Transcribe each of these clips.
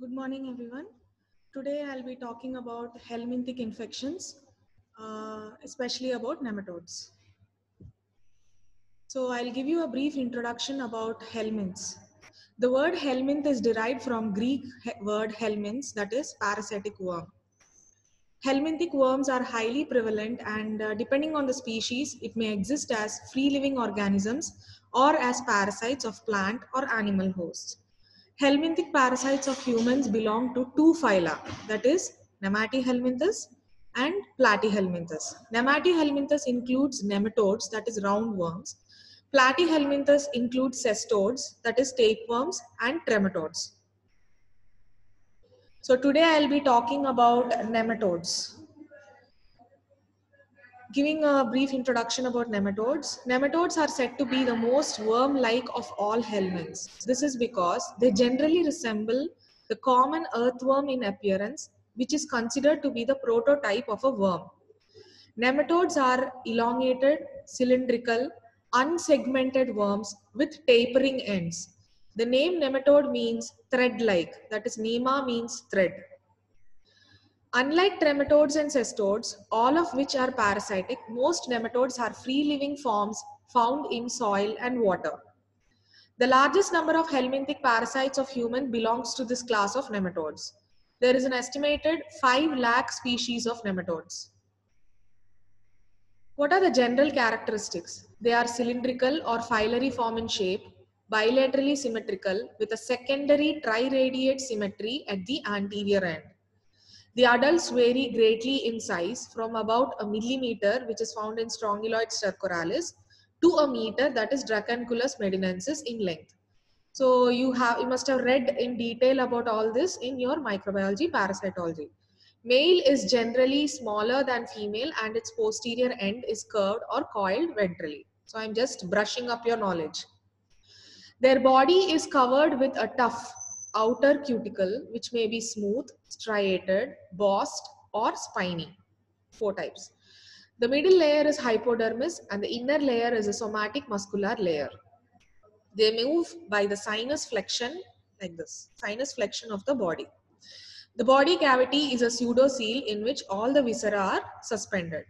Good morning, everyone. Today I'll be talking about helminthic infections, uh, especially about nematodes. So I'll give you a brief introduction about helminths. The word helminth is derived from Greek word helminths, that is parasitic worm. Helminthic worms are highly prevalent and uh, depending on the species, it may exist as free living organisms or as parasites of plant or animal hosts. Helminthic parasites of humans belong to two phyla, that is Nemathelminthes and Platyhelminthes. Nemathelminthes includes nematodes, that is roundworms. Platyhelminthes includes cestodes, that is tapeworms and trematodes. So today I'll be talking about nematodes. Giving a brief introduction about nematodes. Nematodes are said to be the most worm-like of all helminths. This is because they generally resemble the common earthworm in appearance, which is considered to be the prototype of a worm. Nematodes are elongated, cylindrical, unsegmented worms with tapering ends. The name nematode means thread-like, that is nema means thread. Unlike trematodes and cestodes, all of which are parasitic, most nematodes are free-living forms found in soil and water. The largest number of helminthic parasites of human belongs to this class of nematodes. There is an estimated 5 lakh species of nematodes. What are the general characteristics? They are cylindrical or filariform in shape, bilaterally symmetrical with a secondary triradiate symmetry at the anterior end. The adults vary greatly in size from about a millimeter, which is found in Strongyloids stercoralis, to a meter, that is Dracunculus medinensis in length. So you have you must have read in detail about all this in your microbiology parasitology. Male is generally smaller than female and its posterior end is curved or coiled ventrally. So I'm just brushing up your knowledge. Their body is covered with a tough outer cuticle which may be smooth, striated, bossed or spiny. Four types. The middle layer is hypodermis and the inner layer is a somatic muscular layer. They move by the sinus flexion like this, sinus flexion of the body. The body cavity is a pseudocoel in which all the viscera are suspended.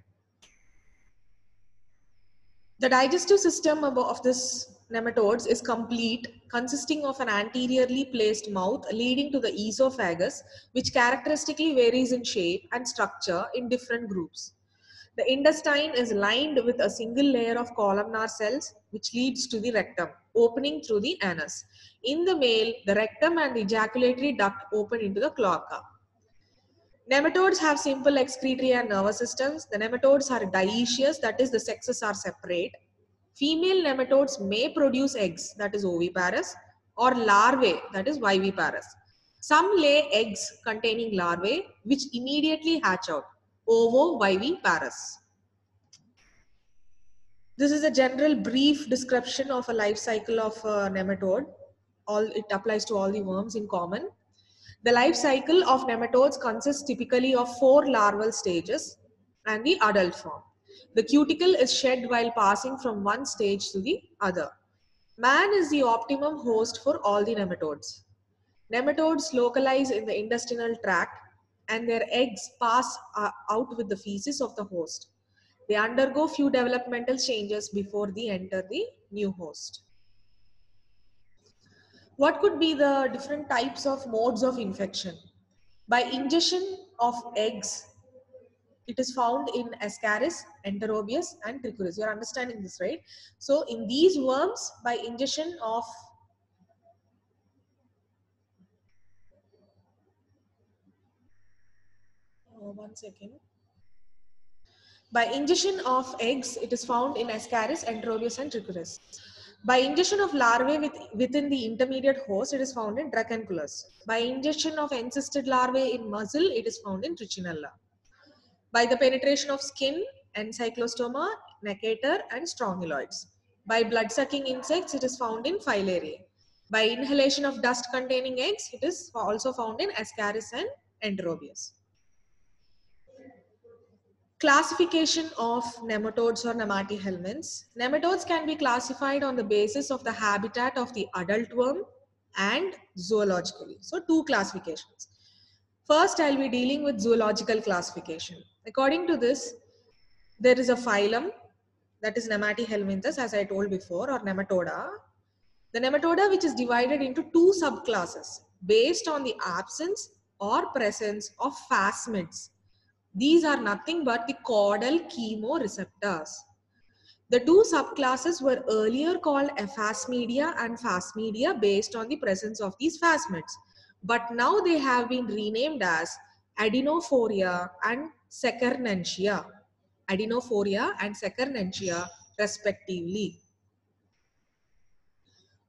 The digestive system of this nematodes is complete, consisting of an anteriorly placed mouth leading to the esophagus, which characteristically varies in shape and structure in different groups. The intestine is lined with a single layer of columnar cells, which leads to the rectum, opening through the anus. In the male, the rectum and the ejaculatory duct open into the cloaca. Nematodes have simple excretory and nervous systems. The nematodes are dioecious, that is, the sexes are separate. Female nematodes may produce eggs, that is oviparous, or larvae, that is viviparous. Some lay eggs containing larvae, which immediately hatch out, ovoviviparous. This is a general brief description of a life cycle of a nematode. All it applies to all the worms in common. The life cycle of nematodes consists typically of four larval stages and the adult form. The cuticle is shed while passing from one stage to the other. Man is the optimum host for all the nematodes. Nematodes localize in the intestinal tract and their eggs pass uh, out with the feces of the host. They undergo few developmental changes before they enter the new host. What could be the different types of modes of infection? By ingestion of eggs, it is found in Ascaris, Enterobius, and Trichuris. You're understanding this, right? So, in these worms, by ingestion of oh, one second. By ingestion of eggs, it is found in Ascaris, Enterobius, and Trichuris. By ingestion of larvae with, within the intermediate host, it is found in Dracunculus. By ingestion of encysted larvae in muzzle, it is found in Trichinella. By the penetration of skin, ancylostoma, necator, and strongyloids. By blood-sucking insects, it is found in Filaria. By inhalation of dust-containing eggs, it is also found in Ascaris and Enterobius. Classification of nematodes or nematihelminths. Nematodes can be classified on the basis of the habitat of the adult worm, and zoologically. So two classifications. First, I'll be dealing with zoological classification. According to this, there is a phylum that is Nematihelminthes, as I told before, or Nematoda. The Nematoda, which is divided into two subclasses based on the absence or presence of phasmids. These are nothing but the caudal chemoreceptors. The two subclasses were earlier called Aphasmidia and Phasmidia based on the presence of these phasmids. But now they have been renamed as Adenophorea and Secernentea. Adenophorea and Secernentea respectively.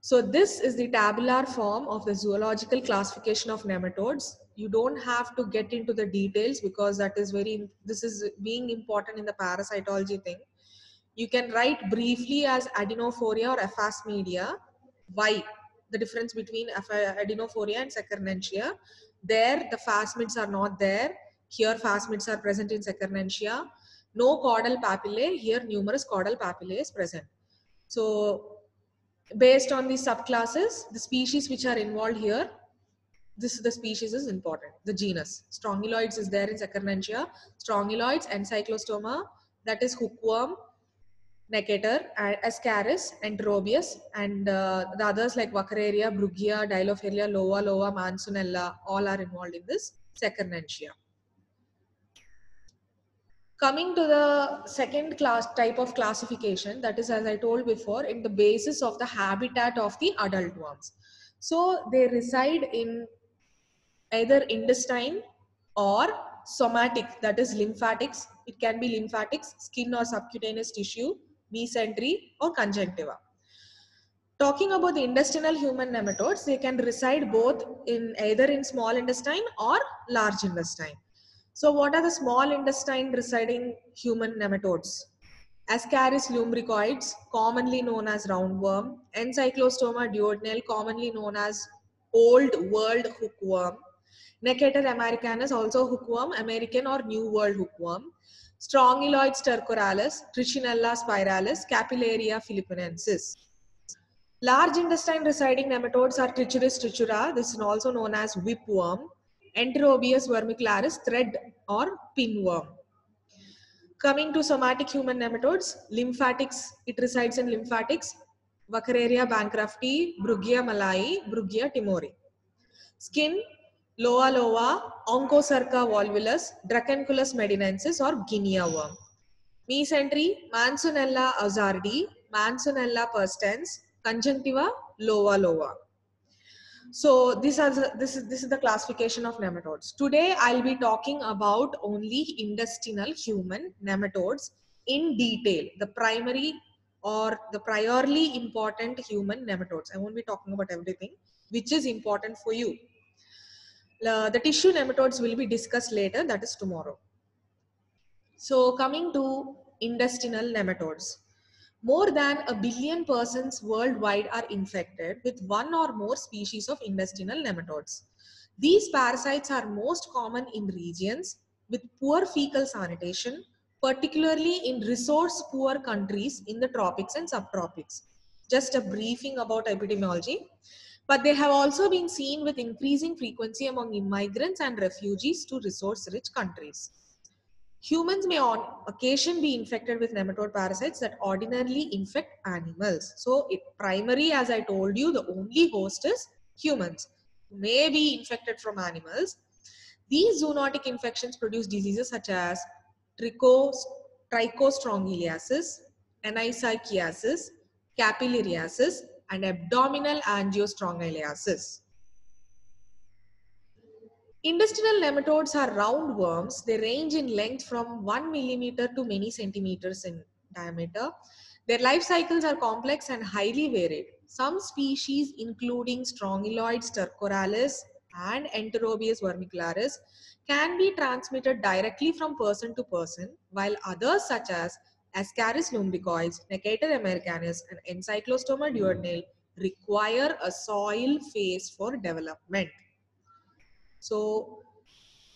So this is the tabular form of the zoological classification of nematodes. You don't have to get into the details because that is very, this is being important in the parasitology thing. You can write briefly as adenophorea or aphasmidia. Why? The difference between adenophorea and Secernentea. There, the phasmids are not there. Here, phasmids are present in Secernentea. No caudal papillae. Here, numerous caudal papillae is present. So based on these subclasses, the species which are involved here, this is the species is important. The genus Strongyloides is there in Secernentea. Strongyloides, Ancylostoma, that is hookworm, Necator, Ascaris, Enterobius, and uh, the others like Wuchereria, Brugia, Dirofilaria, Loa, Loa, Mansonella, all are involved in this Secernentea. Coming to the second class type of classification, that is, as I told before, in the basis of the habitat of the adult worms. So they reside in either intestine or somatic, that is lymphatics. It can be lymphatics, skin or subcutaneous tissue, mesentery or conjunctiva. Talking about the intestinal human nematodes, they can reside both in either in small intestine or large intestine. So what are the small intestine residing human nematodes? Ascaris lumbricoides, commonly known as roundworm, Ancylostoma duodenale, commonly known as old world hookworm, Necator americanus, also hookworm, American or New World hookworm, Strongyloids stercoralis, Trichinella spiralis, Capillaria philippinensis. Large intestine residing nematodes are Trichuris trichiura, this is also known as whipworm, Enterobius vermicularis thread or pinworm. Coming to somatic human nematodes, lymphatics, it resides in lymphatics, Wuchereria bancrofti, Brugia malayi, Brugia timori. Skin, Loa loa, Onchocerca volvulus, Dracunculus medinensis or Guinea worm. Mesentery, Mansonella ozzardi, Mansonella perstans, Conjunctiva, Loa loa. So are the, this is this is the classification of nematodes. Today I'll be talking about only intestinal human nematodes in detail. The primary or the priorly important human nematodes. I won't be talking about everything which is important for you. Uh, the tissue nematodes will be discussed later that is tomorrow. So coming to intestinal nematodes. More than a billion persons worldwide are infected with one or more species of intestinal nematodes. These parasites are most common in regions with poor fecal sanitation, particularly in resource poor countries in the tropics and subtropics. Just a briefing about epidemiology. But they have also been seen with increasing frequency among immigrants and refugees to resource rich countries. Humans may on occasion be infected with nematode parasites that ordinarily infect animals. So it primary, as I told you, the only host is humans. May be infected from animals. These zoonotic infections produce diseases such as tricho, trichostrongyliasis, anisakiasis, capillariasis, and abdominal angiostrongyliasis. Intestinal nematodes are roundworms. They range in length from 1 millimeter to many centimeters in diameter. Their life cycles are complex and highly varied. Some species, including Strongyloides stercoralis and Enterobius vermicularis, can be transmitted directly from person to person, while others such as Ascaris lumbricoides, Necator americanus, and Ancylostoma duodenale require a soil phase for development. So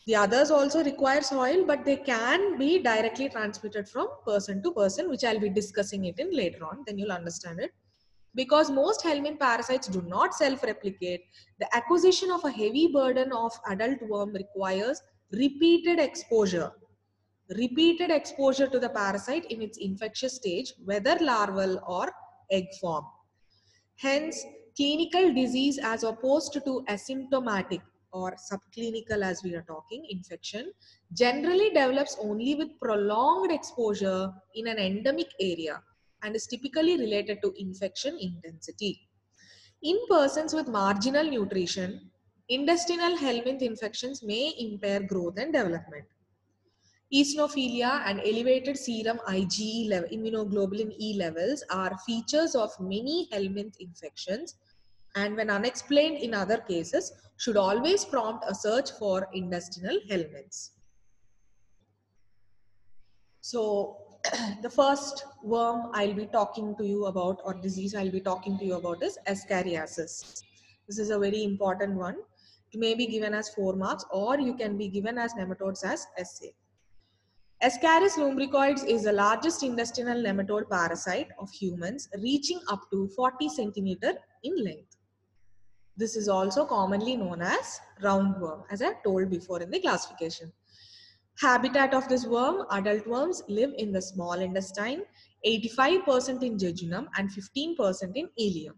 the others also require soil, but they can be directly transmitted from person to person, which I'll be discussing it in later on. Then you'll understand it. Because most helminth parasites do not self-replicate, the acquisition of a heavy burden of adult worm requires repeated exposure. Repeated exposure to the parasite in its infectious stage, whether larval or egg form. Hence, clinical disease as opposed to asymptomatic or subclinical as we are talking infection generally develops only with prolonged exposure in an endemic area and is typically related to infection intensity. In persons with marginal nutrition, intestinal helminth infections may impair growth and development. Eosinophilia and elevated serum IgE level, immunoglobulin E levels are features of many helminth infections and when unexplained in other cases should always prompt a search for intestinal helminths. So the first worm I'll be talking to you about or disease I'll be talking to you about is Ascariasis. This is a very important one. It may be given as 4 marks or you can be given as nematodes as essay. Ascaris lumbricoides is the largest intestinal nematode parasite of humans reaching up to 40 centimeter in length. This is also commonly known as roundworm as I told before in the classification. Habitat of this worm, adult worms live in the small intestine, 85% in jejunum and 15% in ileum.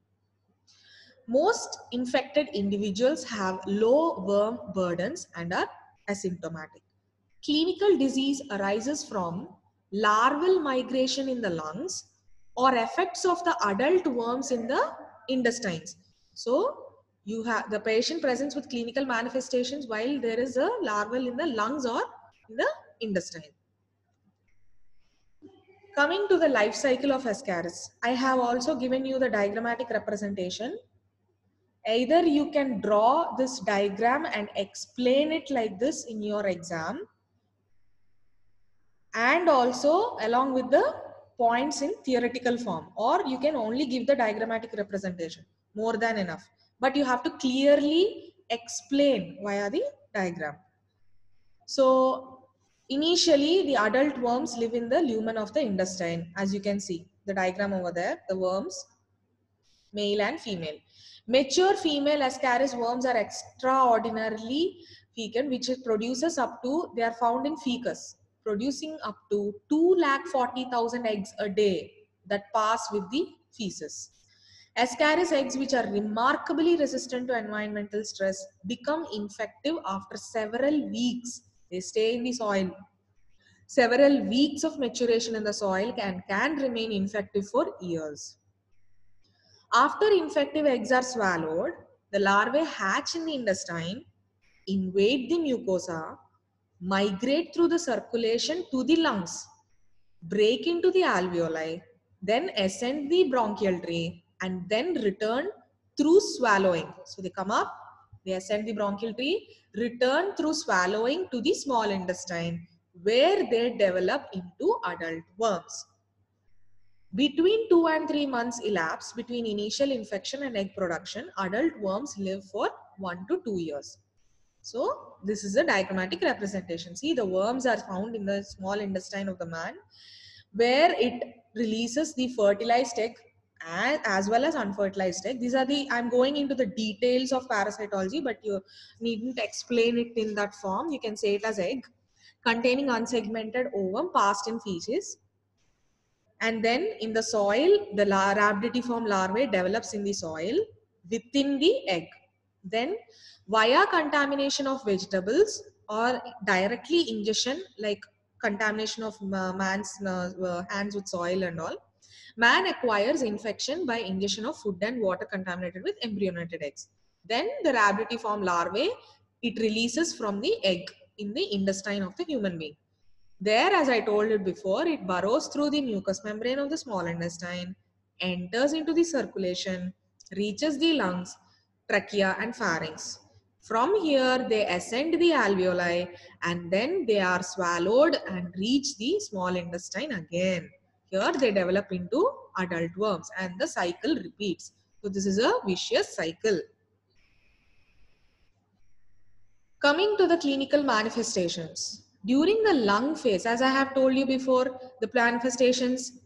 Most infected individuals have low worm burdens and are asymptomatic. Clinical disease arises from larval migration in the lungs or effects of the adult worms in the intestines. So you have the patient presents with clinical manifestations while there is a larval in the lungs or in the intestine. Coming to the life cycle of Ascaris, I have also given you the diagrammatic representation. Either you can draw this diagram and explain it like this in your exam and also along with the points in theoretical form or you can only give the diagrammatic representation more than enough. But you have to clearly explain via the diagram. So Initially, the adult worms live in the lumen of the intestine, as you can see. The diagram over there, the worms, male and female. Mature female Ascaris worms are extraordinarily fecund, which produces up to, they are found in fecus, producing up to 2,40,000 eggs a day that pass with the feces. Ascaris eggs, which are remarkably resistant to environmental stress, become infective after several weeks they stay in the soil. Several weeks of maturation in the soil can, can remain infective for years. After infective eggs are swallowed, the larvae hatch in the intestine, invade the mucosa, migrate through the circulation to the lungs, break into the alveoli, then ascend the bronchial tree, and then return through swallowing. So they come up, they ascend the bronchial tree, return through swallowing to the small intestine where they develop into adult worms. Between 2 and 3 months elapse between initial infection and egg production, adult worms live for 1 to 2 years. So this is a diagrammatic representation. See the worms are found in the small intestine of the man where it releases the fertilized egg as well as unfertilized egg. These are the, I'm going into the details of parasitology, but you needn't explain it in that form. You can say it as egg containing unsegmented ovum passed in feces. And then in the soil, the rhabditiform larvae develops in the soil within the egg. Then via contamination of vegetables or directly ingestion like contamination of man's uh, hands with soil and all Man acquires infection by ingestion of food and water contaminated with embryonated eggs. Then the rhabditiform larvae, it releases from the egg in the intestine of the human being. There, as I told it before, it burrows through the mucous membrane of the small intestine, enters into the circulation, reaches the lungs, trachea and pharynx. From here, they ascend the alveoli and then they are swallowed and reach the small intestine again. Here they develop into adult worms and the cycle repeats. So this is a vicious cycle. Coming to the clinical manifestations. During the lung phase, as I have told you before, the manifestations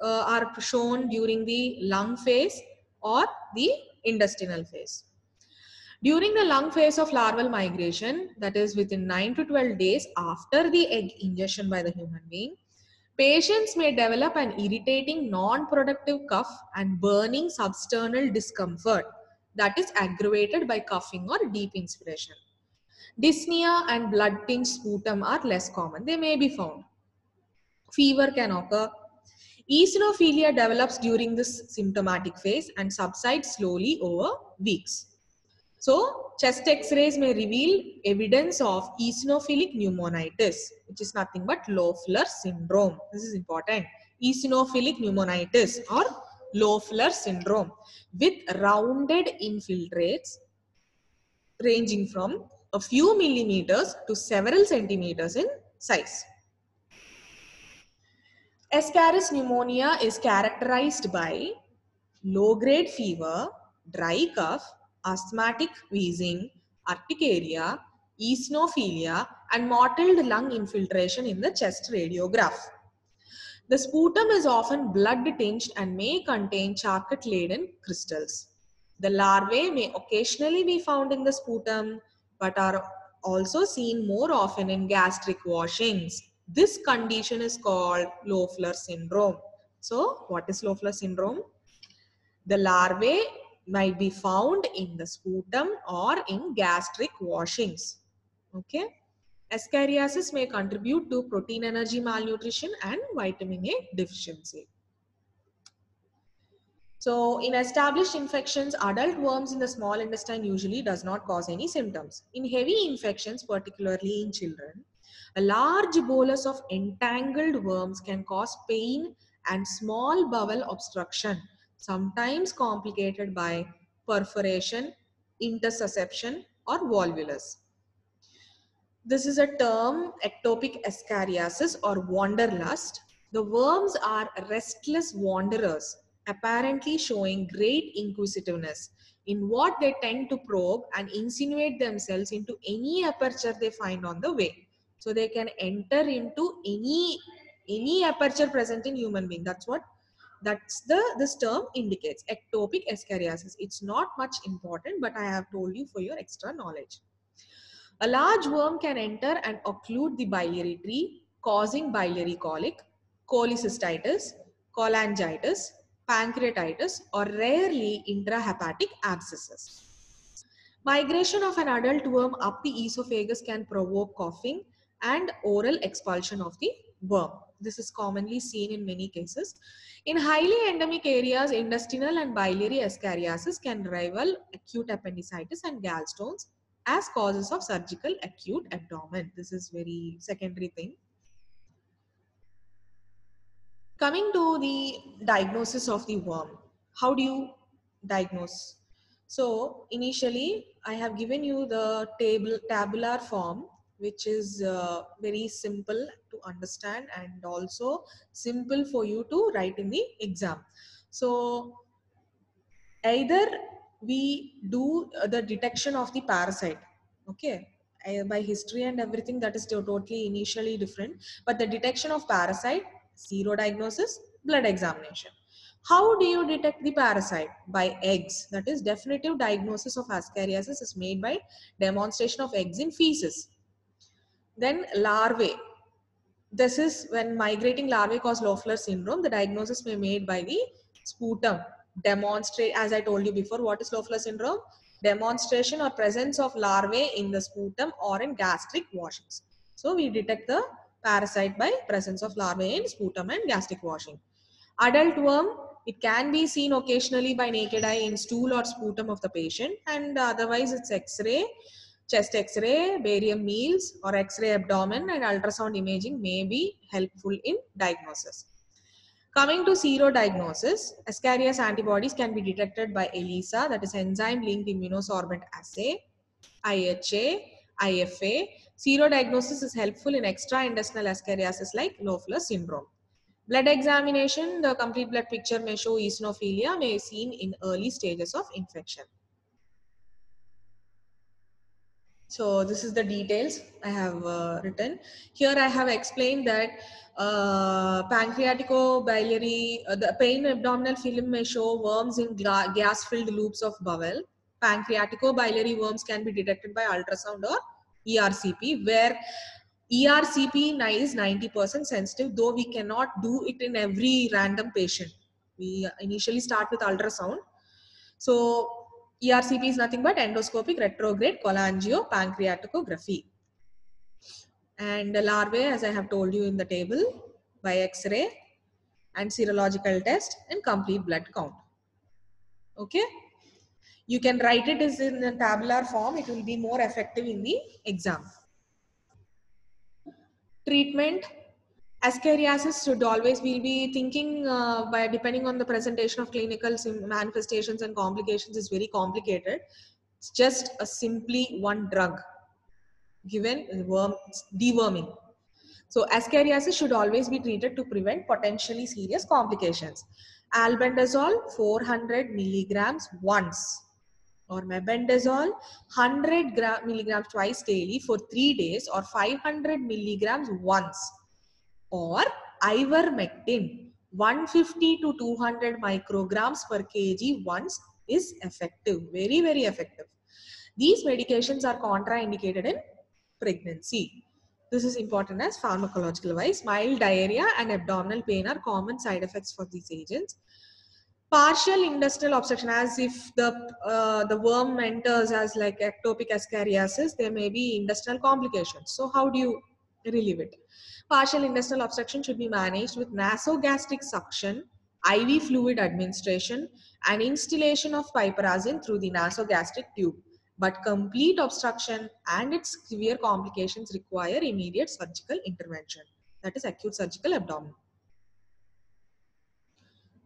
uh, are shown during the lung phase or the intestinal phase. During the lung phase of larval migration, that is within 9 to 12 days after the egg ingestion by the human being, patients may develop an irritating non-productive cough and burning substernal discomfort that is aggravated by coughing or deep inspiration. Dyspnea and blood tinged sputum are less common. They may be found. Fever can occur. Eosinophilia develops during this symptomatic phase and subsides slowly over weeks. So, chest x-rays may reveal evidence of eosinophilic pneumonitis, which is nothing but Loeffler syndrome. This is important. Eosinophilic pneumonitis or Loeffler syndrome with rounded infiltrates ranging from a few millimeters to several centimeters in size. Ascaris pneumonia is characterized by low-grade fever, dry cough, asthmatic wheezing, urticaria, eosinophilia, and mottled lung infiltration in the chest radiograph. The sputum is often blood tinged and may contain Charcot-Leyden crystals. The larvae may occasionally be found in the sputum, but are also seen more often in gastric washings. This condition is called Loeffler syndrome. So, what is Loeffler syndrome? The larvae might be found in the sputum or in gastric washings. Okay. Ascariasis may contribute to protein energy malnutrition and vitamin A deficiency. So in established infections, adult worms in the small intestine usually does not cause any symptoms. In heavy infections, particularly in children, a large bolus of entangled worms can cause pain and small bowel obstruction, sometimes complicated by perforation, intussusception or volvulus. This is a term ectopic ascariasis or wanderlust. The worms are restless wanderers, apparently showing great inquisitiveness in what they tend to probe and insinuate themselves into any aperture they find on the way. So they can enter into any any aperture present in human being. That's what that's the this term indicates ectopic ascariasis. It's not much important, but I have told you for your extra knowledge. A large worm can enter and occlude the biliary tree, causing biliary colic, cholecystitis, cholangitis, pancreatitis, or rarely intrahepatic abscesses. Migration of an adult worm up the esophagus can provoke coughing and oral expulsion of the worm. This is commonly seen in many cases. In highly endemic areas, intestinal and biliary ascariasis can rival acute appendicitis and gallstones as causes of surgical acute abdomen. This is very secondary thing. Coming to the diagnosis of the worm. How do you diagnose? So initially I have given you the table tabular form which is uh, very simple to understand and also simple for you to write in the exam. So either we do uh, the detection of the parasite okay? By history and everything that is totally initially different. But the detection of parasite serodiagnosis blood examination. How do you detect the parasite? By eggs. That is definitive diagnosis of ascariasis is made by demonstration of eggs in feces then larvae this is when migrating larvae cause Loeffler syndrome the diagnosis may be made by the sputum demonstrate, as I told you before, what is Loeffler syndrome? Demonstration or presence of larvae in the sputum or in gastric washings. So we detect the parasite by presence of larvae in sputum and gastric washing. Adult worm, it can be seen occasionally by naked eye in stool or sputum of the patient and otherwise it's x-ray, chest x-ray, barium meals or x-ray abdomen and ultrasound imaging may be helpful in diagnosis. Coming to serodiagnosis, Ascaris antibodies can be detected by ELISA, that is enzyme-linked immunosorbent assay, IHA, IFA. Serodiagnosis is helpful in extra-intestinal ascariasis like Loeffler syndrome. Blood examination, the complete blood picture may show eosinophilia may be seen in early stages of infection. So this is the details I have uh, written. Here I have explained that uh, pancreaticobiliary, uh, the pain abdominal film may show worms in gas-filled loops of bowel. Pancreaticobiliary worms can be detected by ultrasound or ERCP, where ERCP is 90% sensitive, though we cannot do it in every random patient. We initially start with ultrasound. So ERCP is nothing but endoscopic retrograde cholangio pancreatography. And the larvae, as I have told you in the table, by X-ray and serological test and complete blood count. Okay. You can write it as in a tabular form. It will be more effective in the exam. Treatment ascariasis should always we'll be thinking uh, by depending on the presentation of clinical manifestations and complications is very complicated. It's just a simply one drug given worm deworming. So ascariasis should always be treated to prevent potentially serious complications. Albendazole 400 milligrams once. Or mebendazole 100 gram, milligrams twice daily for 3 days or 500 milligrams once or ivermectin. 150 to 200 micrograms per kg once is effective very very effective. These medications are contraindicated in pregnancy. This is important as pharmacological wise. Mild diarrhea and abdominal pain are common side effects for these agents. Partial intestinal obstruction as if the uh, the worm enters as like ectopic ascariasis there may be intestinal complications. So how do you relieve it Partial intestinal obstruction should be managed with nasogastric suction, IV fluid administration, and instillation of piperazine through the nasogastric tube. But complete obstruction and its severe complications require immediate surgical intervention. That is acute surgical abdomen.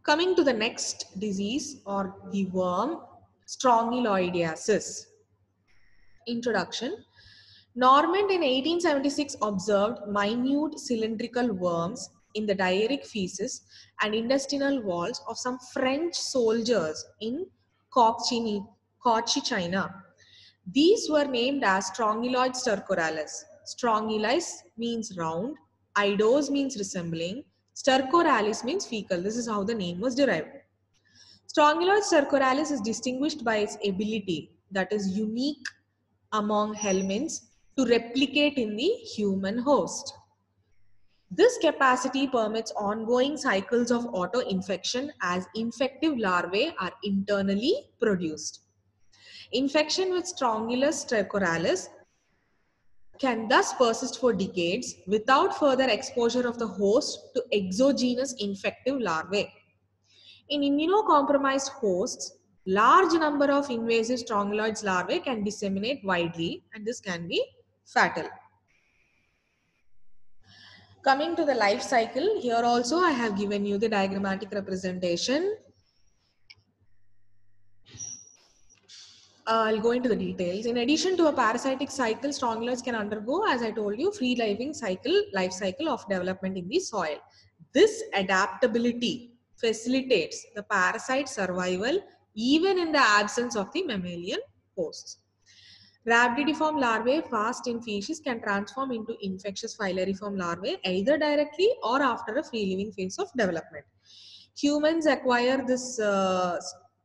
Coming to the next disease or the worm, strongyloidiasis. Introduction. Normand in 1876 observed minute cylindrical worms in the diarrheic feces and intestinal walls of some French soldiers in Cochin, China. These were named as Strongyloid stercoralis. Strongylis means round, idos means resembling, stercoralis means fecal. This is how the name was derived. Strongyloid stercoralis is distinguished by its ability that is unique among helminths to replicate in the human host. This capacity permits ongoing cycles of auto-infection as infective larvae are internally produced. Infection with Strongylus stercoralis can thus persist for decades without further exposure of the host to exogenous infective larvae. In immunocompromised hosts, large number of invasive strongyloids larvae can disseminate widely and this can be fatal. Coming to the life cycle, here also I have given you the diagrammatic representation. Uh, I'll go into the details. In addition to a parasitic cycle, strongyloids can undergo, as I told you, free living cycle, life cycle of development in the soil. This adaptability facilitates the parasite survival even in the absence of the mammalian hosts. Rhabditiform larvae fast in fishes can transform into infectious filariform larvae either directly or after a free living phase of development. Humans acquire this uh,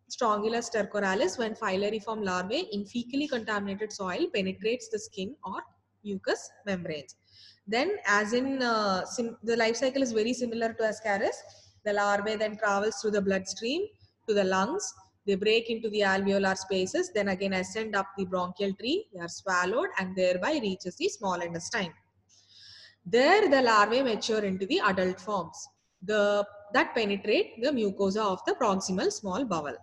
Strongylus stercoralis when filariform larvae in fecally contaminated soil penetrates the skin or mucous membranes. Then as in uh, the life cycle is very similar to Ascaris, the larvae then travels through the bloodstream to the lungs they break into the alveolar spaces, then again ascend up the bronchial tree. They are swallowed and thereby reaches the small intestine. There the larvae mature into the adult forms the, that penetrate the mucosa of the proximal small bowel.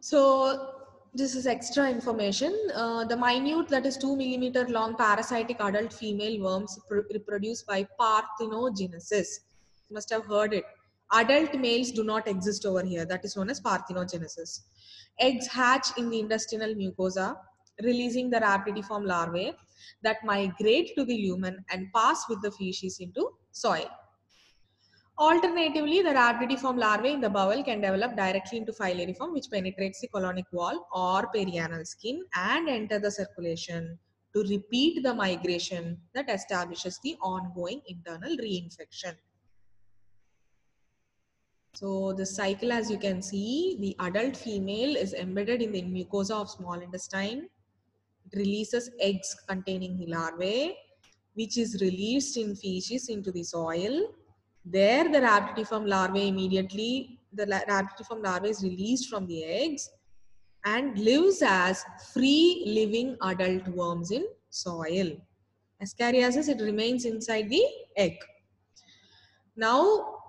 So this is extra information. Uh, the minute that is 2 millimeter long parasitic adult female worms reproduced by parthenogenesis. You must have heard it Adult males do not exist over here. That is known as parthenogenesis. Eggs hatch in the intestinal mucosa, releasing the rhabditiform larvae that migrate to the lumen and pass with the feces into soil. Alternatively, the rhabditiform larvae in the bowel can develop directly into filariform which penetrates the colonic wall or perianal skin and enter the circulation to repeat the migration that establishes the ongoing internal reinfection. So the cycle as you can see, the adult female is embedded in the mucosa of small intestine. It releases eggs containing the larvae which is released in feces into the soil there, the rhabditiform larvae immediately, the rhabditiform larvae is released from the eggs and lives as free living adult worms in soil. Ascariasis, it remains inside the egg. Now,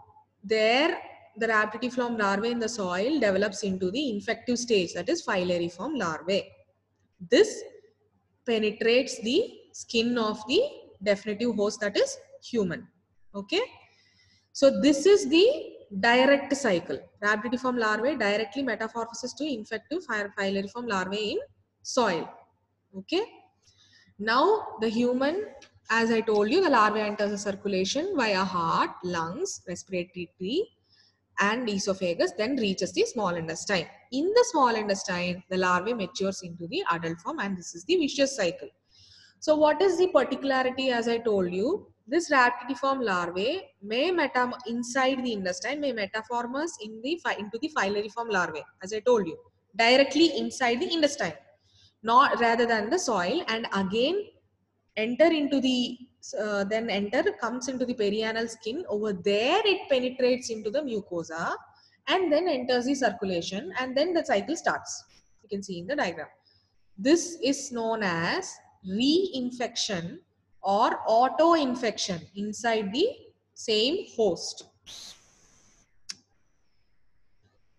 there, the rhabditiform larvae in the soil develops into the infective stage, that is filariform larvae. This penetrates the skin of the definitive host, that is human. Okay. So this is the direct cycle. Rhabditiform larvae directly metamorphoses to infective filariform larvae in soil. Okay. Now the human, as I told you, the larvae enters the circulation via heart, lungs, respiratory tree and esophagus then reaches the small intestine. In the small intestine, the larvae matures into the adult form and this is the vicious cycle. So what is the particularity as I told you? This rhabditiform larvae may metam inside the intestine may metaformers in the into the filariform larvae, as I told you, directly inside the intestine, not rather than the soil, and again enter into the uh, then enter comes into the perianal skin. Over there, it penetrates into the mucosa and then enters the circulation, and then the cycle starts. You can see in the diagram. This is known as reinfection or auto-infection inside the same host.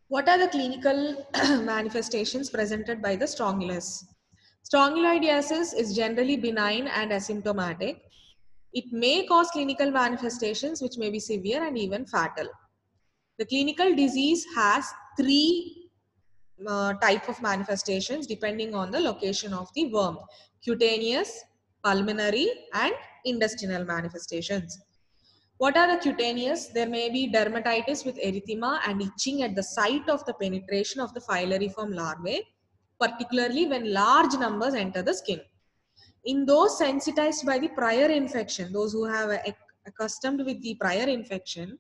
What are the clinical manifestations presented by the strongylus? Strongyloidiasis is generally benign and asymptomatic. It may cause clinical manifestations which may be severe and even fatal. The clinical disease has three uh, type of manifestations depending on the location of the worm. Cutaneous, pulmonary and intestinal manifestations. What are the cutaneous? There may be dermatitis with erythema and itching at the site of the penetration of the filariform larvae, particularly when large numbers enter the skin. In those sensitized by the prior infection, those who have accustomed with the prior infection,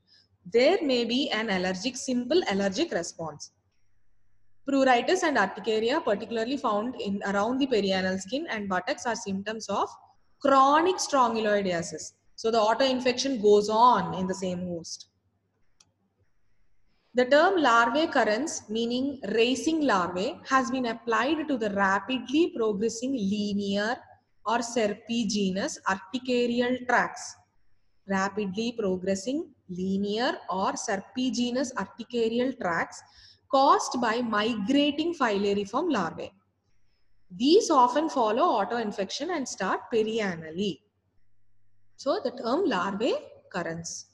there may be an allergic, simple allergic response. Pruritus and urticaria, particularly found in around the perianal skin and buttocks, are symptoms of chronic strongyloidiasis. So the auto-infection goes on in the same host. The term larvae currens, meaning racing larvae, has been applied to the rapidly progressing linear or serpiginous urticarial tracts. Rapidly progressing linear or serpiginous urticarial tracts caused by migrating filariform larvae. These often follow auto-infection and start perianally. So the term larvae currens.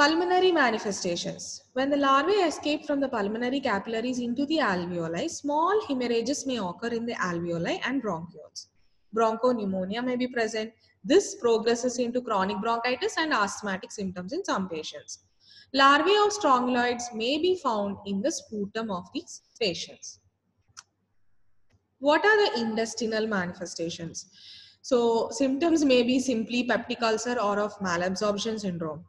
Pulmonary manifestations. When the larvae escape from the pulmonary capillaries into the alveoli, small hemorrhages may occur in the alveoli and bronchioles. Bronchopneumonia may be present. This progresses into chronic bronchitis and asthmatic symptoms in some patients. Larvae of strongyloids may be found in the sputum of these patients. What are the intestinal manifestations? So symptoms may be simply peptic ulcer or of malabsorption syndrome.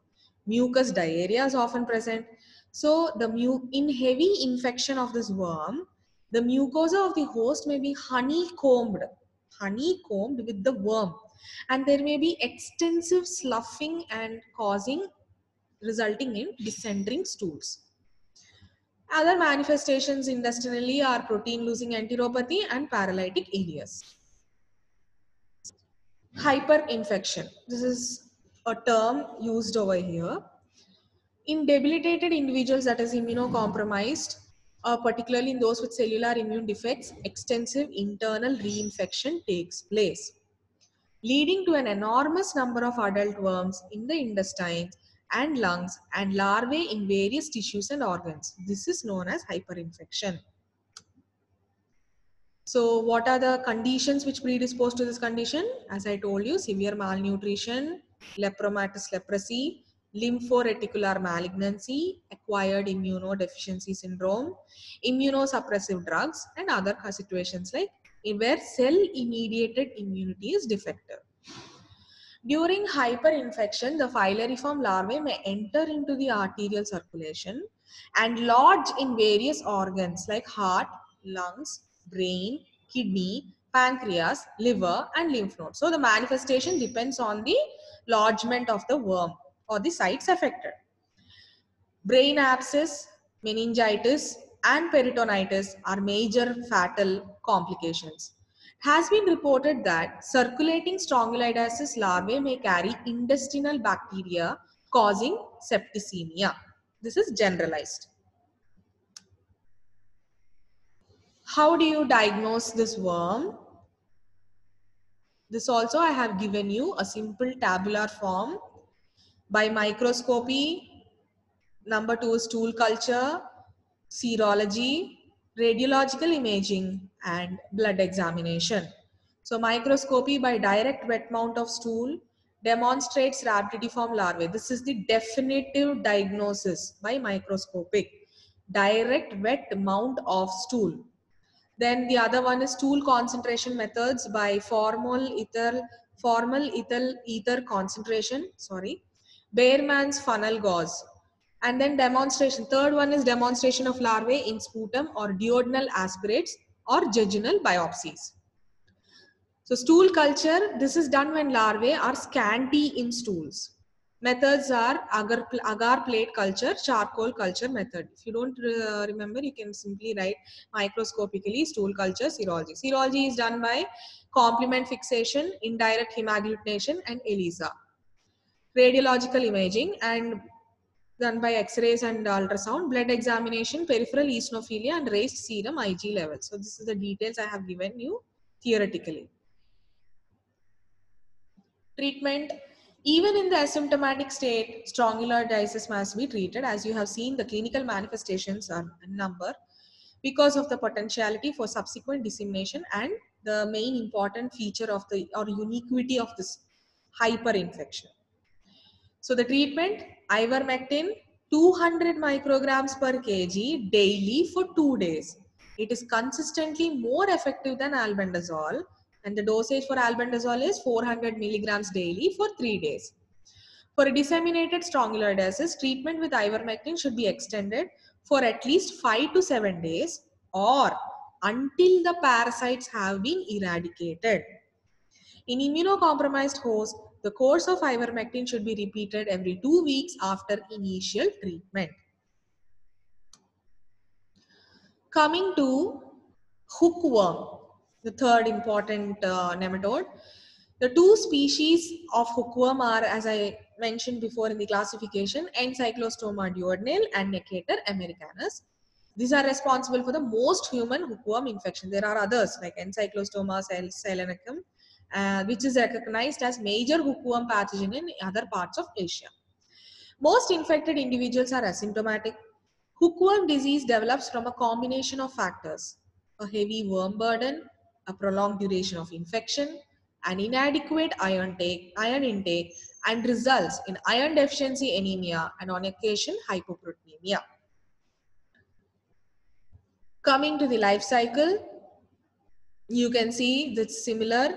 Mucus diarrhea is often present. So the mu in heavy infection of this worm, the mucosa of the host may be honeycombed, honeycombed with the worm. And there may be extensive sloughing and causing resulting in dysentery stools. Other manifestations intestinally are protein losing enteropathy and paralytic ileus. Hyperinfection. This is a term used over here. In debilitated individuals that is immunocompromised, uh, particularly in those with cellular immune defects, extensive internal reinfection takes place, leading to an enormous number of adult worms in the intestines and lungs and larvae in various tissues and organs. This is known as hyperinfection. So what are the conditions which predispose to this condition? As I told you, severe malnutrition, lepromatous leprosy, lymphoreticular malignancy, acquired immunodeficiency syndrome, immunosuppressive drugs, and other situations like where cell-mediated immunity is defective. During hyperinfection, the filariform larvae may enter into the arterial circulation and lodge in various organs like heart, lungs, brain, kidney, pancreas, liver, and lymph nodes. So the manifestation depends on the lodgement of the worm or the sites affected. Brain abscess, meningitis, and peritonitis are major fatal complications. It has been reported that circulating strongyloidiasis larvae may carry intestinal bacteria causing septicemia. This is generalized. How do you diagnose this worm? This also I have given you a simple tabular form by microscopy. Number two is stool culture, serology, radiological imaging and blood examination. So microscopy by direct wet mount of stool demonstrates rhabditiform larvae. This is the definitive diagnosis by microscopic direct wet mount of stool. Then the other one is stool concentration methods by formal ether, formal ethyl ether concentration, sorry, Baermann's funnel gauze. And then demonstration. Third one is demonstration of larvae in sputum or duodenal aspirates or jejunal biopsies. So stool culture, this is done when larvae are scanty in stools. Methods are agar, agar plate culture, charcoal culture method. If you don't uh, remember, you can simply write microscopically stool culture serology. Serology is done by complement fixation, indirect hemagglutination and ELISA. Radiological imaging and done by x-rays and ultrasound, blood examination, peripheral eosinophilia and raised serum Ig levels. So this is the details I have given you theoretically. Treatment even in the asymptomatic state, strong strongyloidiasis must be treated. As you have seen, the clinical manifestations are a number because of the potentiality for subsequent dissemination and the main important feature of the or uniquity of this hyperinfection. So the treatment, ivermectin, 200 micrograms per kg daily for two days. It is consistently more effective than albendazole and the dosage for albendazole is 400 milligrams daily for three days. For a disseminated strongyloidosis, treatment with ivermectin should be extended for at least 5 to 7 days or until the parasites have been eradicated. In immunocompromised hosts, the course of ivermectin should be repeated every two weeks after initial treatment. Coming to hookworm the third important uh, nematode. The two species of hookworm are, as I mentioned before in the classification, Ancylostoma duodenale and Necator americanus. These are responsible for the most human hookworm infection. There are others like Ancylostoma ceylanicum, uh, which is recognized as major hookworm pathogen in other parts of Asia. Most infected individuals are asymptomatic. Hookworm disease develops from a combination of factors. A heavy worm burden, a prolonged duration of infection, an inadequate iron, take, iron intake, and results in iron deficiency anemia and on occasion hypoproteinemia. Coming to the life cycle, you can see that's similar.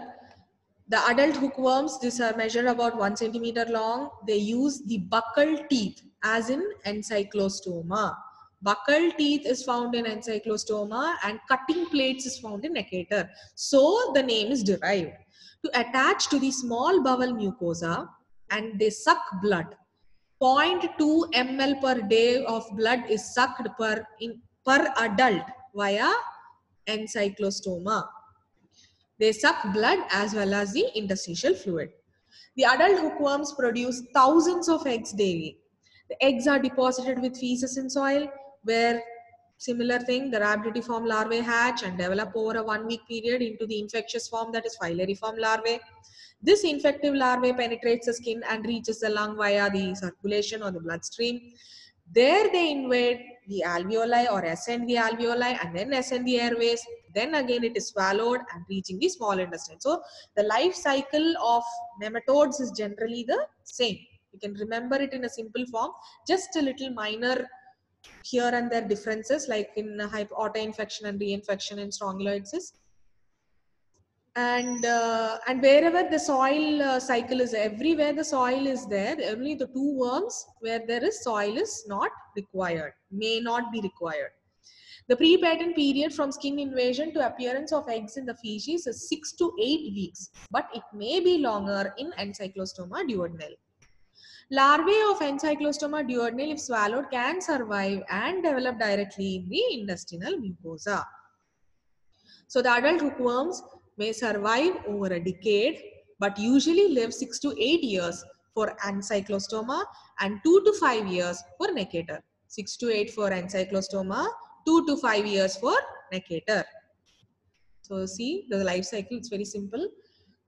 The adult hookworms, these are measured about one centimeter long. They use the buccal teeth as in ancylostoma. Buccal teeth is found in ancylostoma and cutting plates is found in Necator. So the name is derived. To attach to the small bowel mucosa and they suck blood. 0.2 ml per day of blood is sucked per, in, per adult via ancylostoma. They suck blood as well as the interstitial fluid. The adult hookworms produce thousands of eggs daily. The eggs are deposited with feces in soil where similar thing, the rhabditiform larvae hatch and develop over a one week period into the infectious form that is filariform larvae. This infective larvae penetrates the skin and reaches the lung via the circulation or the bloodstream. There they invade the alveoli or ascend the alveoli and then ascend the airways. Then again it is swallowed and reaching the small intestine. So the life cycle of nematodes is generally the same. You can remember it in a simple form, just a little minor here and there differences like in auto-infection and reinfection in strongyloids and uh, and wherever the soil uh, cycle is everywhere the soil is there only the two worms where there is soil is not required may not be required. The pre-patent period from skin invasion to appearance of eggs in the feces is 6 to 8 weeks but it may be longer in ancylostoma duodenale larvae of ancylostoma duodenale if swallowed can survive and develop directly in the intestinal mucosa so the adult hookworms may survive over a decade but usually live 6 to 8 years for ancylostoma and 2 to 5 years for necator. 6 to 8 for ancylostoma, 2 to 5 years for necator. So see the life cycle, it's very simple.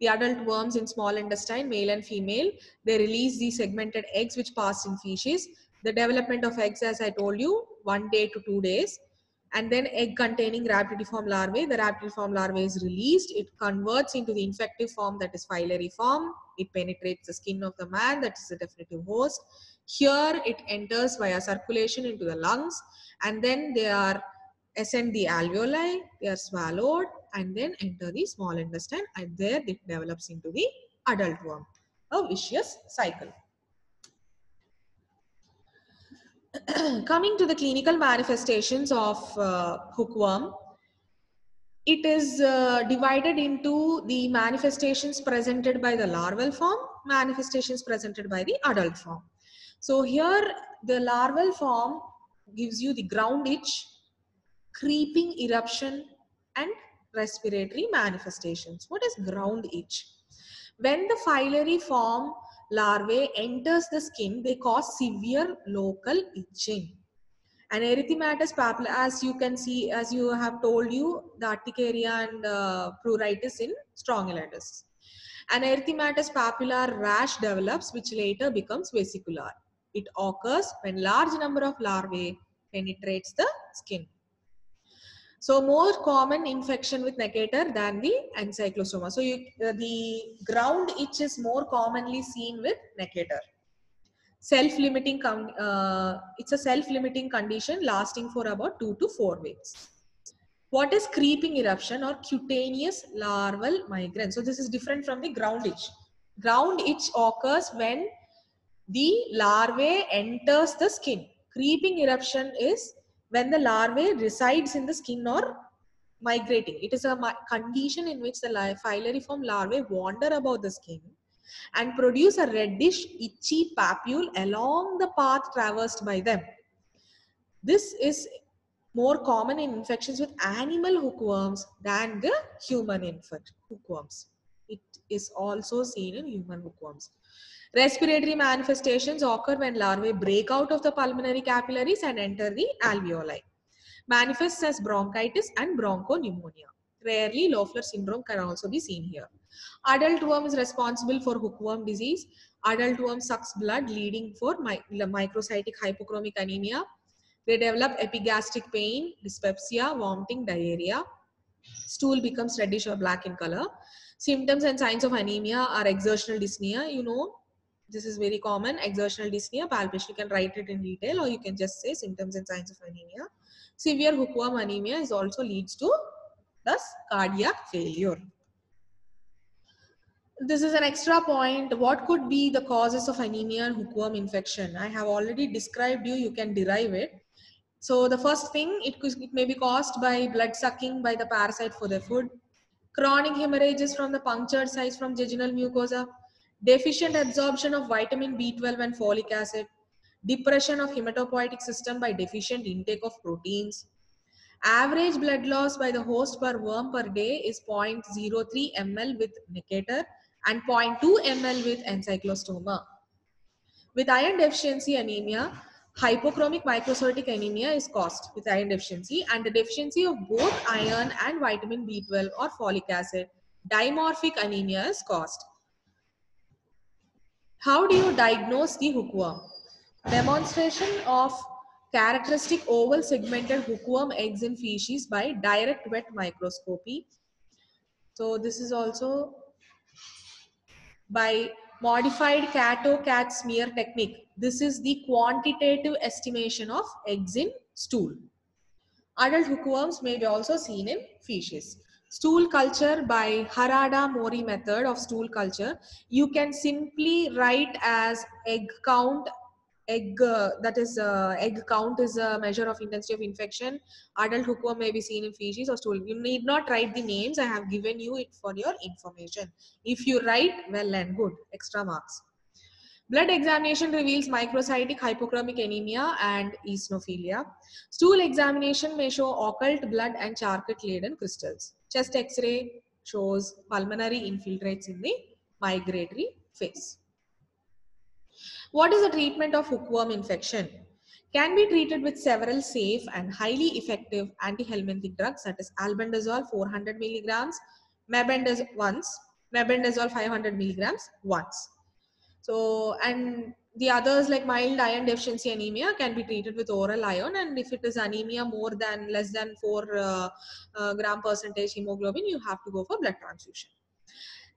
The adult worms in small intestine, male and female, they release these segmented eggs which pass in feces. The development of eggs, as I told you, one day to two days and then egg containing rhabditiform larvae. The rhabditiform larvae is released. It converts into the infective form that is filariform. It penetrates the skin of the man that is the definitive host. Here it enters via circulation into the lungs and then they are ascend the alveoli, they are swallowed and then enter the small intestine and there it develops into the adult worm. A vicious cycle. coming to the clinical manifestations of uh, hookworm, it is uh, divided into the manifestations presented by the larval form, manifestations presented by the adult form. So here the larval form gives you the ground itch, creeping eruption and respiratory manifestations. What is ground itch? When the filariform larvae enters the skin, they cause severe local itching. And erythematous papilla, as you can see, as you have told you, the urticaria and uh, pruritus in strongyloides. An erythematous papillar rash develops, which later becomes vesicular. It occurs when large number of larvae penetrates the skin. So more common infection with necator than the ancylostoma. So you, uh, the ground itch is more commonly seen with necator. Self-limiting, uh, it's a self-limiting condition lasting for about two to four weeks. What is creeping eruption or cutaneous larval migrant? So this is different from the ground itch. Ground itch occurs when the larvae enters the skin. Creeping eruption is when the larvae resides in the skin or migrating. It is a condition in which the filariform larvae wander about the skin and produce a reddish itchy papule along the path traversed by them. This is more common in infections with animal hookworms than the human infect hookworms. It is also seen in human hookworms. Respiratory manifestations occur when larvae break out of the pulmonary capillaries and enter the alveoli. Manifests as bronchitis and bronchopneumonia. Rarely, Loeffler syndrome can also be seen here. Adult worm is responsible for hookworm disease. Adult worm sucks blood, leading for microcytic hypochromic anemia. They develop epigastric pain, dyspepsia, vomiting, diarrhea. Stool becomes reddish or black in color. Symptoms and signs of anemia are exertional dyspnea. You know, this is very common. Exertional dyspnea, palpation, you can write it in detail or you can just say symptoms and signs of anemia. Severe hookworm anemia is also leads to thus cardiac failure. This is an extra point. What could be the causes of anemia and hookworm infection? I have already described you. You can derive it. So the first thing, it, it may be caused by blood sucking by the parasite for their food. Chronic hemorrhages from the punctured sites from jejunal mucosa deficient absorption of vitamin B12 and folic acid, depression of hematopoietic system by deficient intake of proteins. Average blood loss by the host per worm per day is 0.03 ml with necator and 0.2 ml with ancylostoma. With iron deficiency anemia, hypochromic microcytic anemia is caused with iron deficiency and the deficiency of both iron and vitamin B12 or folic acid. Dimorphic anemia is caused. How do you diagnose the hookworm? Demonstration of characteristic oval segmented hookworm eggs in feces by direct wet microscopy. So this is also by modified Kato-Katz smear technique. This is the quantitative estimation of eggs in stool. Adult hookworms may be also seen in fishes. Stool culture by Harada Mori method of stool culture. You can simply write as egg count egg uh, that is uh, egg count is a measure of intensity of infection. Adult hookworm may be seen in feces or stool. You need not write the names. I have given you it for your information. If you write well and good. Extra marks. Blood examination reveals microcytic hypochromic anemia and eosinophilia. Stool examination may show occult blood and Charcot-Leyden crystals chest x-ray shows pulmonary infiltrates in the migratory phase what is the treatment of hookworm infection? Can be treated with several safe and highly effective anti-helminthic drugs such as albendazole 400 milligrams, mebendazole once, mebendazole 500 milligrams once. So, and the others like mild iron deficiency anemia can be treated with oral iron and if it is anemia more than less than 4 uh, uh, gram percentage hemoglobin you have to go for blood transfusion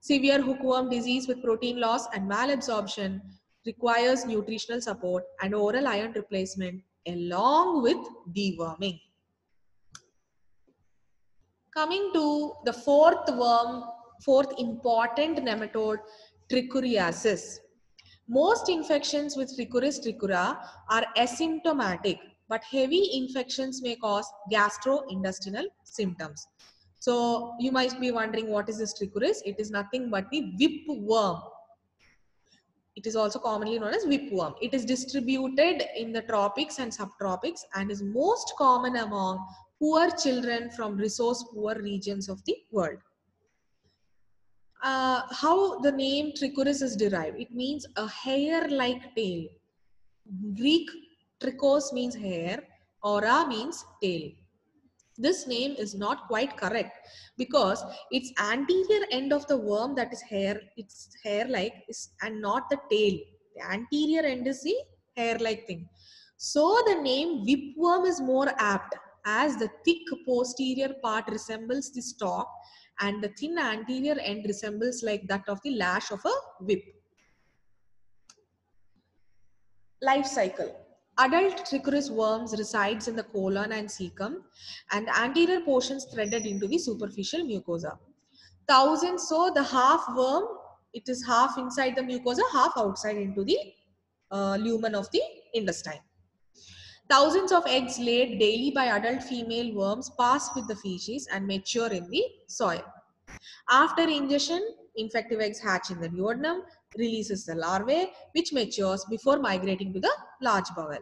severe hookworm disease with protein loss and malabsorption requires nutritional support and oral iron replacement along with deworming. Coming to the fourth worm, fourth important nematode, trichuriasis. Most infections with Trichuris trichiura are asymptomatic, but heavy infections may cause gastrointestinal symptoms. So you might be wondering what is this trichuris? It is nothing but the whipworm it is also commonly known as whipworm. It is distributed in the tropics and subtropics and is most common among poor children from resource poor regions of the world. Uh, how the name Trichuris is derived? It means a hair-like tail. Greek trichos means hair, aura means tail this name is not quite correct because its anterior end of the worm that is hair it's hair like is and not the tail the anterior end is the hair like thing so the name whipworm is more apt as the thick posterior part resembles the stalk and the thin anterior end resembles like that of the lash of a whip life cycle Adult trichuris worms resides in the colon and cecum and anterior portions threaded into the superficial mucosa. Thousands, so the half worm, it is half inside the mucosa, half outside into the uh, lumen of the intestine. Thousands of eggs laid daily by adult female worms pass with the feces and mature in the soil. After ingestion, infective eggs hatch in the duodenum, releases the larvae, which matures before migrating to the large bowel.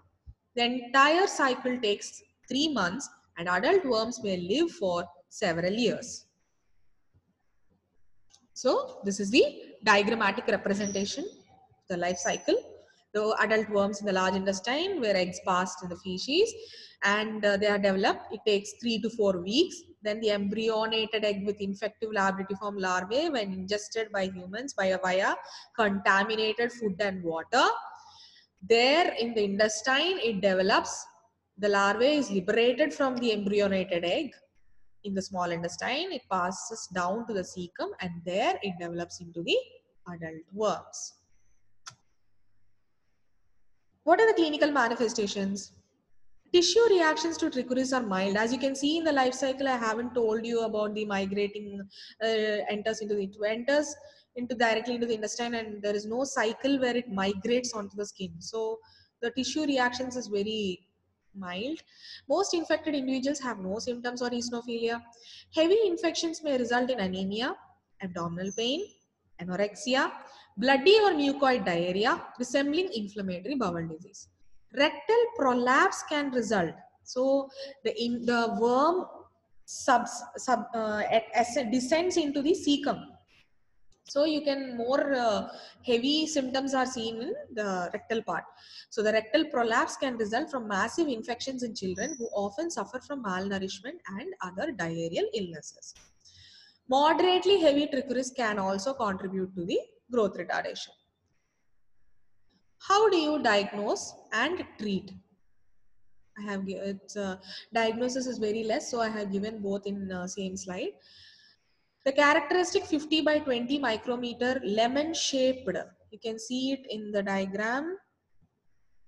The entire cycle takes three months and adult worms may live for several years. So this is the diagrammatic representation, the life cycle. The adult worms in the large intestine where eggs passed in the feces and uh, they are developed. It takes three to four weeks. Then the embryonated egg with infective rhabditiform larvae when ingested by humans via, via contaminated food and water there in the intestine, it develops. The larvae is liberated from the embryonated egg in the small intestine. It passes down to the cecum and there it develops into the adult worms. What are the clinical manifestations? Tissue reactions to trichuris are mild. As you can see in the life cycle, I haven't told you about the migrating uh, enters into the it enters into directly into the intestine and there is no cycle where it migrates onto the skin. So the tissue reactions is very mild. Most infected individuals have no symptoms or eosinophilia. Heavy infections may result in anemia, abdominal pain, anorexia, bloody or mucoid diarrhea resembling inflammatory bowel disease. Rectal prolapse can result. So the, in, the worm subs, sub, uh, descends into the cecum so you can more uh, heavy symptoms are seen in the rectal part. So the rectal prolapse can result from massive infections in children who often suffer from malnourishment and other diarrheal illnesses. Moderately heavy trichuris can also contribute to the growth retardation. How do you diagnose and treat? I have it's uh, diagnosis is very less, so I have given both in uh, same slide. The characteristic 50 by 20 micrometer lemon shaped You can see it in the diagram.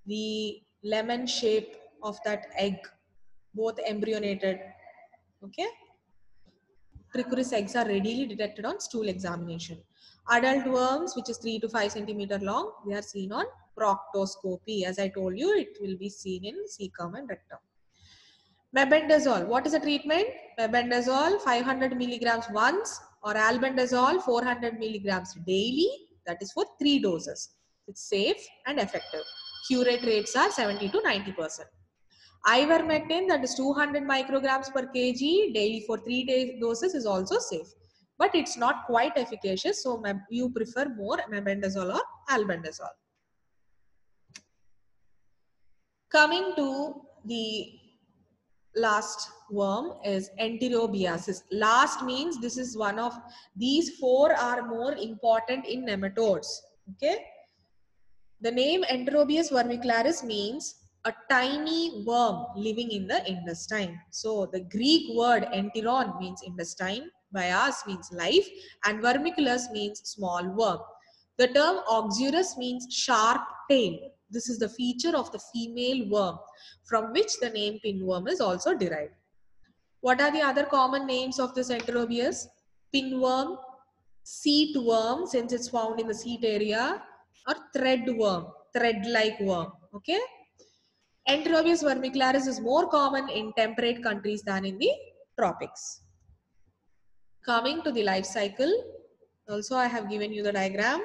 The lemon shape of that egg, both embryonated. Okay. Trichuris eggs are readily detected on stool examination. Adult worms, which is 3 to 5 centimeter long, they are seen on proctoscopy. As I told you, it will be seen in cecum and rectum. Mebendazole. What is the treatment? Mebendazole 500 milligrams once or albendazole 400 milligrams daily. That is for three doses. It's safe and effective. Curate rates are 70 to 90 percent. Ivermectin that is 200 micrograms per kg daily for three days doses is also safe. But it's not quite efficacious. So you prefer more mebendazole or albendazole. Coming to the last worm is enterobiasis. Last means this is one of these four are more important in nematodes. Okay. The name Enterobius vermicularis means a tiny worm living in the intestine. So the Greek word enteron means intestine, bias means life, and vermiculus means small worm. The term Oxyuris means sharp tail. This is the feature of the female worm from which the name pinworm is also derived. What are the other common names of this enterobius? Pinworm, seat worm since it's found in the seat area or thread worm, thread-like worm. Okay. Enterobius vermicularis is more common in temperate countries than in the tropics. Coming to the life cycle, also I have given you the diagram.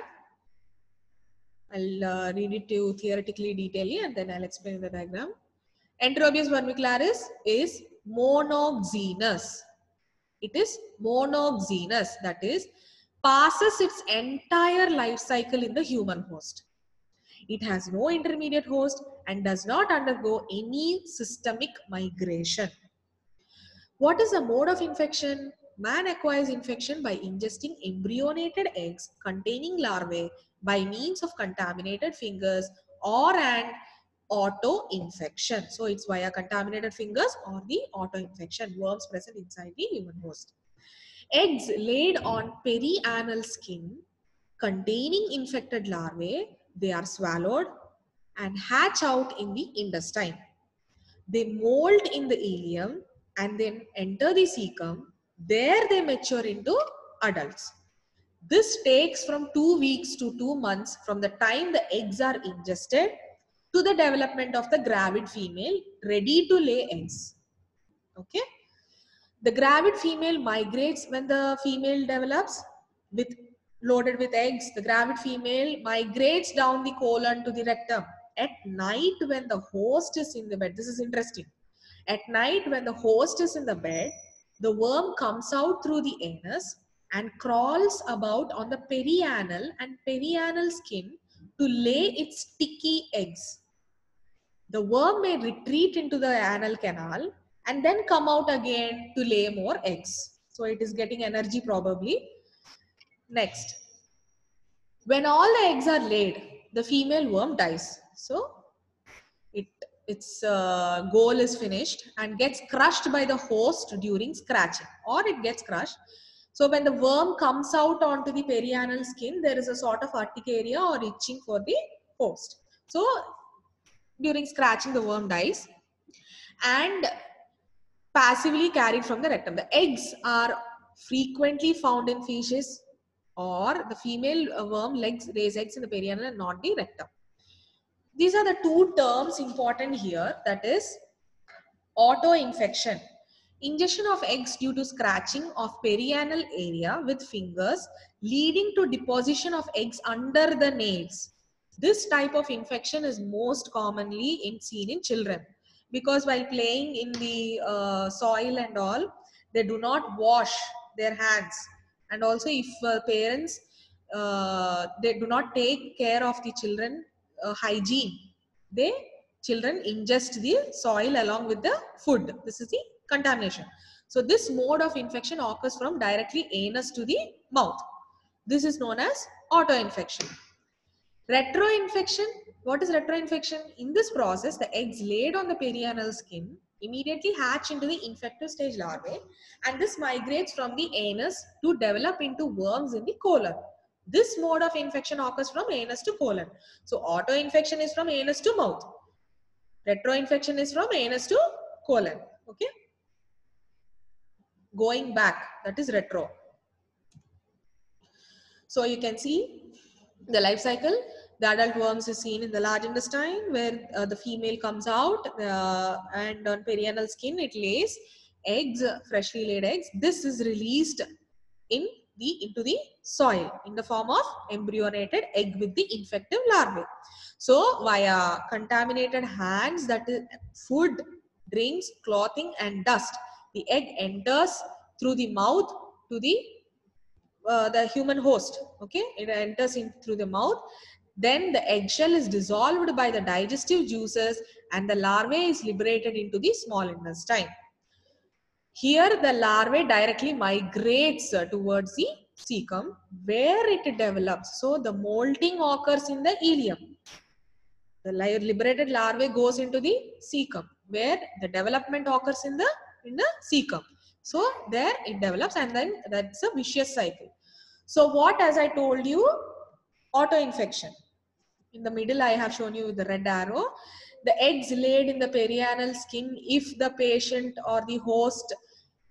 I'll uh, read it to you theoretically detailedly and then I'll explain the diagram. Enterobius vermicularis is monoxenous. It is monoxenous, that is, passes its entire life cycle in the human host. It has no intermediate host and does not undergo any systemic migration. What is the mode of infection? Man acquires infection by ingesting embryonated eggs containing larvae by means of contaminated fingers or an auto infection. So it's via contaminated fingers or the auto infection, worms present inside the human host. Eggs laid on perianal skin containing infected larvae, they are swallowed and hatch out in the intestine. They mold in the ileum and then enter the cecum. There they mature into adults. This takes from two weeks to two months from the time the eggs are ingested to the development of the gravid female ready to lay eggs. Okay. The gravid female migrates when the female develops with loaded with eggs. The gravid female migrates down the colon to the rectum. At night when the host is in the bed, this is interesting. At night when the host is in the bed, the worm comes out through the anus and crawls about on the perianal and perianal skin to lay its sticky eggs. The worm may retreat into the anal canal and then come out again to lay more eggs. So it is getting energy probably. Next, when all the eggs are laid, the female worm dies. So its uh, goal is finished and gets crushed by the host during scratching or it gets crushed. So when the worm comes out onto the perianal skin, there is a sort of urticaria or itching for the host. So during scratching, the worm dies and passively carried from the rectum. The eggs are frequently found in fishes or the female worm legs raise eggs in the perianal and not the rectum. These are the two terms important here that is auto-infection. Ingestion of eggs due to scratching of perianal area with fingers leading to deposition of eggs under the nails. This type of infection is most commonly in, seen in children because while playing in the uh, soil and all, they do not wash their hands. And also if uh, parents, uh, they do not take care of the children uh, hygiene, they children ingest the soil along with the food. This is the contamination. So this mode of infection occurs from directly anus to the mouth. This is known as auto-infection. Retroinfection. What is retroinfection? In this process, the eggs laid on the perianal skin immediately hatch into the infective stage larvae and this migrates from the anus to develop into worms in the colon. This mode of infection occurs from anus to colon. So auto-infection is from anus to mouth. Retro-infection is from anus to colon. Okay. Going back, that is retro. So you can see the life cycle. The adult worms is seen in the large intestine where uh, the female comes out uh, and on perianal skin it lays eggs, freshly laid eggs. This is released in the into the soil in the form of embryonated egg with the infective larvae. So via contaminated hands that is food, drinks, clothing and dust, the egg enters through the mouth to the uh, the human host. Okay, it enters in through the mouth. Then the eggshell is dissolved by the digestive juices and the larvae is liberated into the small intestine. Here the larvae directly migrates uh, towards the cecum where it develops. So the molting occurs in the ileum. The liberated larvae goes into the cecum where the development occurs in the in the cecum. So there it develops and then that's a vicious cycle. So what as I told you, auto-infection. In the middle I have shown you the red arrow. The eggs laid in the perianal skin if the patient or the host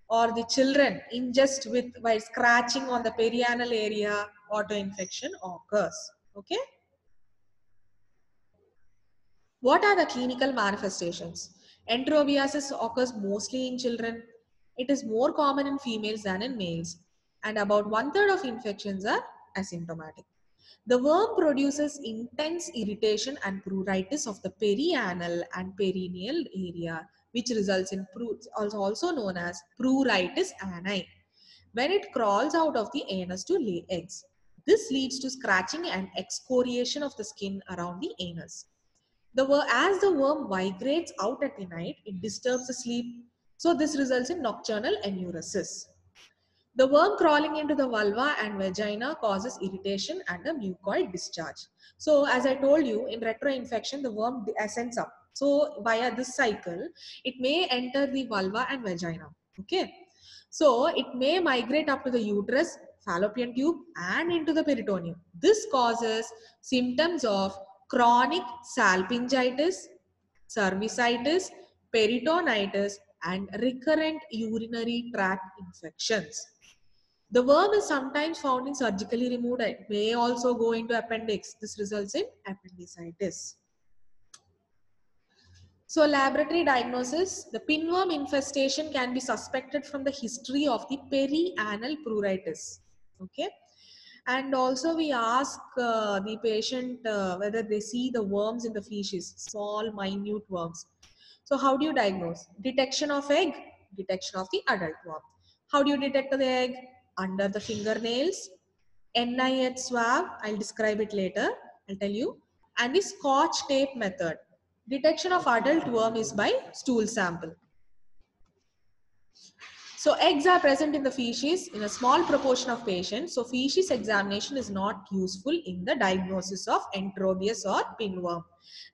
or the children ingest with by scratching on the perianal area auto-infection occurs. Okay. What are the clinical manifestations? Enterobiasis occurs mostly in children. It is more common in females than in males. And about one third of infections are asymptomatic. The worm produces intense irritation and pruritus of the perianal and perineal area which results in also known as pruritus ani when it crawls out of the anus to lay eggs. This leads to scratching and excoriation of the skin around the anus. The as the worm migrates out at the night, it disturbs the sleep. So this results in nocturnal enuresis. The worm crawling into the vulva and vagina causes irritation and a mucoid discharge. So as I told you, in retroinfection, the worm ascends up. So via this cycle, it may enter the vulva and vagina. Okay. So it may migrate up to the uterus, fallopian tube and into the peritoneum. This causes symptoms of chronic salpingitis, cervicitis, peritonitis and recurrent urinary tract infections. The worm is sometimes found in surgically removed. It may also go into appendix. This results in appendicitis. So laboratory diagnosis, the pinworm infestation can be suspected from the history of the perianal pruritus. Okay. And also we ask uh, the patient uh, whether they see the worms in the feces, small minute worms. So how do you diagnose? Detection of egg, detection of the adult worm. How do you detect the egg? Under the fingernails, NIH swab, I'll describe it later, I'll tell you. And the scotch tape method. Detection of adult worm is by stool sample. So eggs are present in the feces in a small proportion of patients. So feces examination is not useful in the diagnosis of enterobius or pinworm.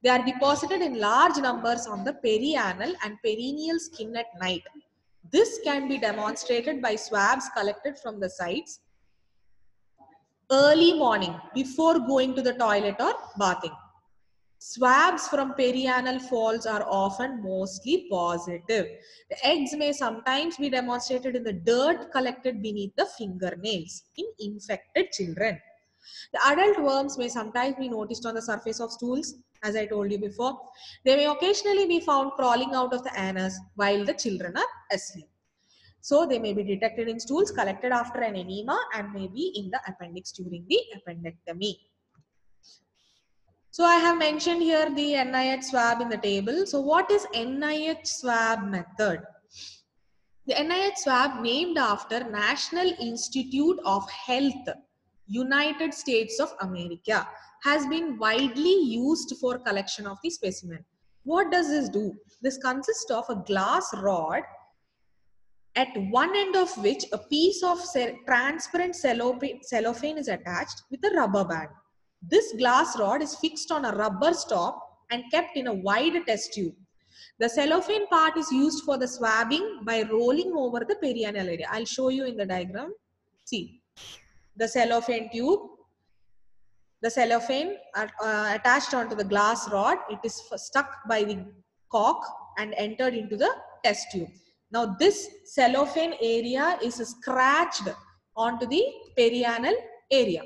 They are deposited in large numbers on the perianal and perineal skin at night. This can be demonstrated by swabs collected from the sites early morning before going to the toilet or bathing. Swabs from perianal folds are often mostly positive. The eggs may sometimes be demonstrated in the dirt collected beneath the fingernails in infected children. The adult worms may sometimes be noticed on the surface of stools, as I told you before. They may occasionally be found crawling out of the anus while the children are asleep. So they may be detected in stools collected after an enema and may be in the appendix during the appendectomy. So I have mentioned here the NIH swab in the table. So what is NIH swab method? The NIH swab named after National Institute of Health, United States of America has been widely used for collection of the specimen. What does this do? This consists of a glass rod at one end of which a piece of transparent cellophane is attached with a rubber band. This glass rod is fixed on a rubber stop and kept in a wide test tube. The cellophane part is used for the swabbing by rolling over the perianal area. I'll show you in the diagram. See, the cellophane tube the cellophane at- uh, attached onto the glass rod. It is stuck by the cork and entered into the test tube. Now this cellophane area is scratched onto the perianal area.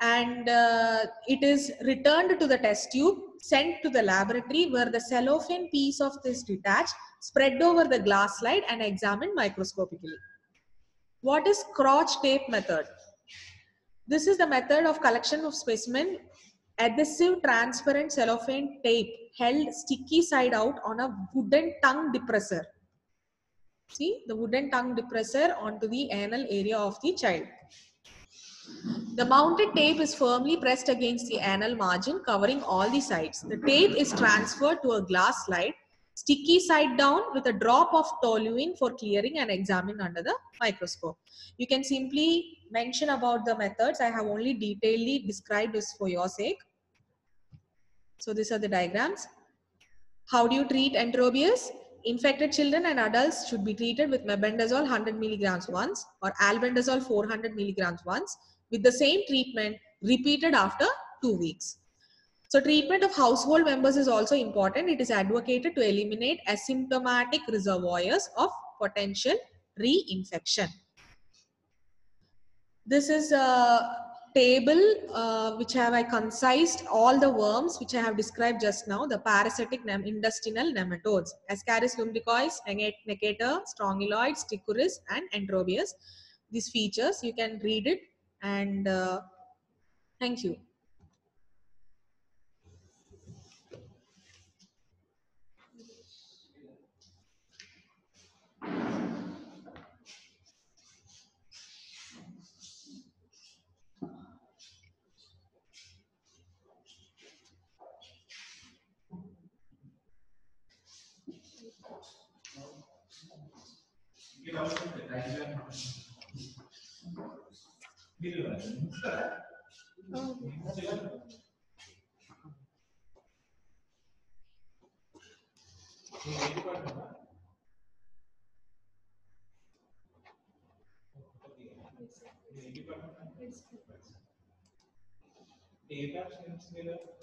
And uh, it is returned to the test tube sent to the laboratory where the cellophane piece of this detached spread over the glass slide and examined microscopically. What is scotch tape method? This is the method of collection of specimen adhesive transparent cellophane tape held sticky side out on a wooden tongue depressor see the wooden tongue depressor onto the anal area of the child the mounted tape is firmly pressed against the anal margin covering all the sides. The tape is transferred to a glass slide, sticky side down with a drop of toluene for clearing and examined under the microscope. You can simply mention about the methods. I have only detailedly described this for your sake. So these are the diagrams. How do you treat enterobius? Infected children and adults should be treated with mebendazole 100 milligrams once or albendazole 400 milligrams once with the same treatment repeated after two weeks. So treatment of household members is also important. It is advocated to eliminate asymptomatic reservoirs of potential reinfection. This is a table uh, which have I concised all the worms which I have described just now, the parasitic nem intestinal nematodes, Ascaris lumbricoides, Necator, Strongyloids, Trichuris and Enterobius. These features, you can read it and uh, thank you. Biliyorsun ki belki ben Biliyorlar. Bu kadar. Şimdi var mı? Department. Department.